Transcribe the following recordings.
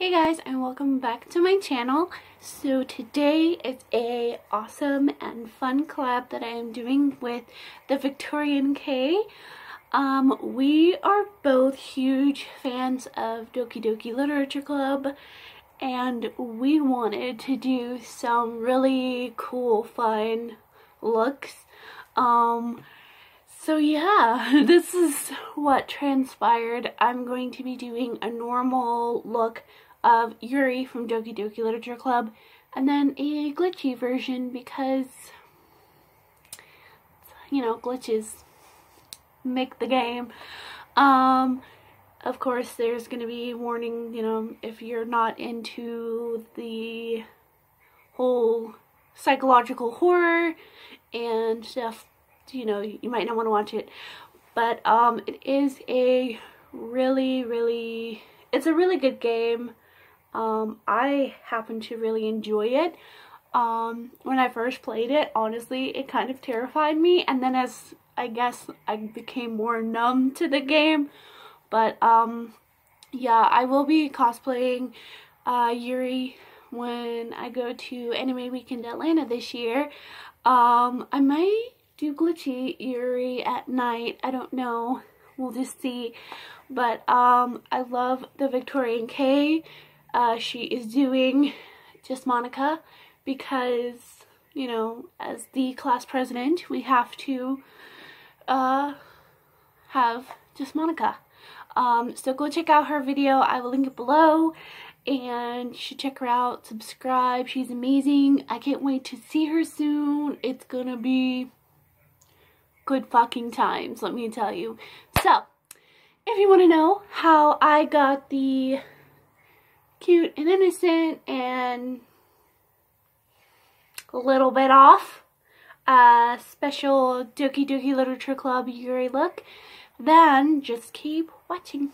Hey guys and welcome back to my channel. So today is a awesome and fun collab that I am doing with the Victorian K. Um, we are both huge fans of Doki Doki Literature Club and we wanted to do some really cool fun looks. Um, so yeah, this is what transpired. I'm going to be doing a normal look of Yuri from Doki Doki Literature Club and then a glitchy version because, you know, glitches make the game. Um, of course, there's going to be warning, you know, if you're not into the whole psychological horror and stuff, you know, you might not want to watch it. But um, it is a really, really, it's a really good game. Um, I happen to really enjoy it. Um, when I first played it, honestly, it kind of terrified me. And then as I guess I became more numb to the game. But um, yeah, I will be cosplaying uh, Yuri when I go to Anime Weekend Atlanta this year. Um, I might do Glitchy Yuri at night. I don't know. We'll just see. But um, I love the Victorian K uh, she is doing just Monika because, you know, as the class president, we have to uh, have just Monika. Um, so go check out her video. I will link it below and you should check her out. Subscribe. She's amazing. I can't wait to see her soon. It's gonna be good fucking times, let me tell you. So, if you want to know how I got the cute and innocent and a little bit off a special Doki Doki Literature Club Yuri look, then just keep watching.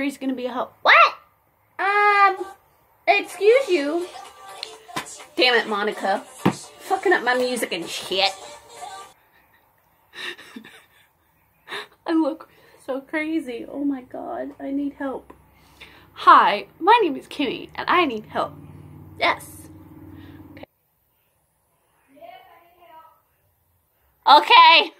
Gary's gonna be a help. What? Um, excuse you. Damn it, Monika. Fucking up my music and shit. I look so crazy. Oh my god, I need help. Hi, my name is Kimi, and I need help. Yes. Okay. Okay.